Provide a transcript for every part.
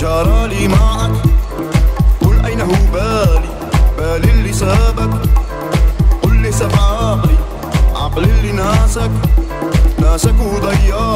جرالي معك. قل أين هو بالي؟ بالي اللي سابك. قل لي ساب عقلي عقلي اللي ناسك. ناسك وضيعك.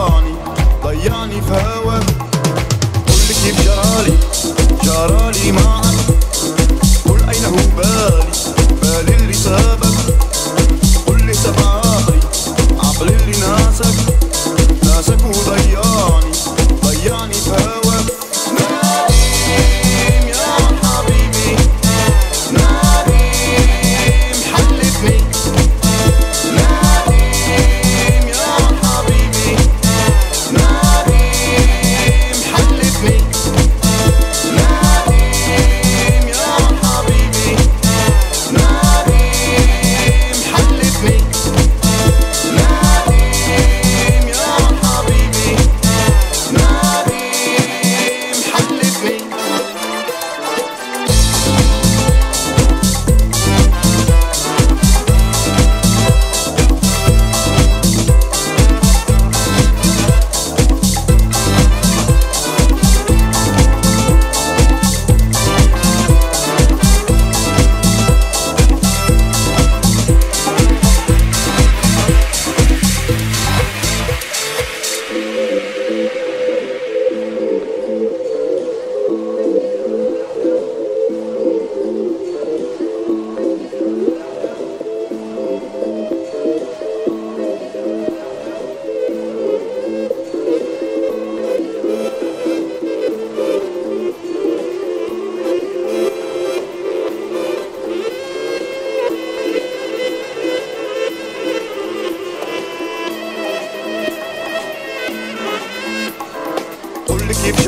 قول لي كيف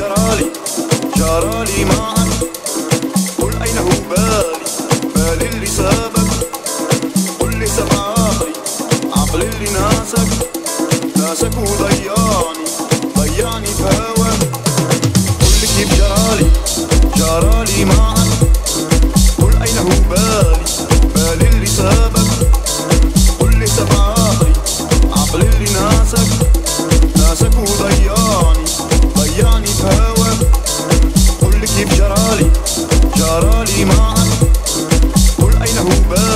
جرالي معك. قول أين هو بالي؟ بالي اللي سابك. قول لي ساب عقلي عقلي اللي ناسك. ناسك وضيعني ضيعني في هواك قول لي كيف جرالي جرالي معك. معك قل أين هو بقى